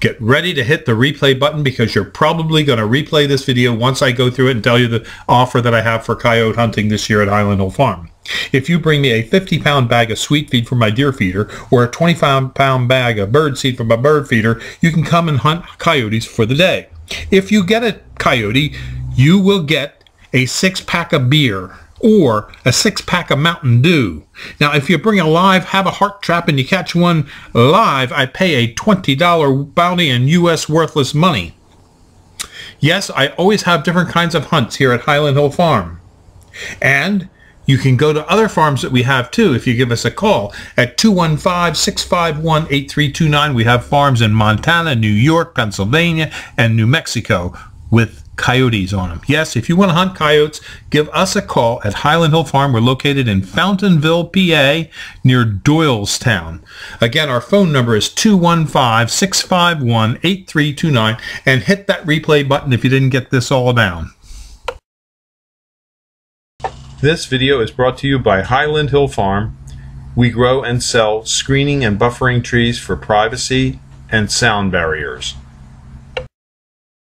Get ready to hit the replay button because you're probably going to replay this video once I go through it and tell you the offer that I have for coyote hunting this year at Highland Hill Farm. If you bring me a 50 pound bag of sweet feed from my deer feeder or a 25 pound bag of bird seed from my bird feeder, you can come and hunt coyotes for the day. If you get a coyote, you will get a six pack of beer or a six pack of Mountain Dew. Now, if you bring a live, Havahart trap and you catch one live, I pay a $20 bounty in U.S. worthless money. Yes, I always have different kinds of hunts here at Highland Hill Farm. And you can go to other farms that we have too if you give us a call at 215-651-8329. We have farms in Montana, New York, Pennsylvania, and New Mexico with coyotes on them. Yes, if you want to hunt coyotes, give us a call at Highland Hill Farm. We're located in Fountainville, PA, near Doylestown. Again, our phone number is 215-651-8329 and hit that replay button if you didn't get this all down. This video is brought to you by Highland Hill Farm. We grow and sell screening and buffering trees for privacy and sound barriers.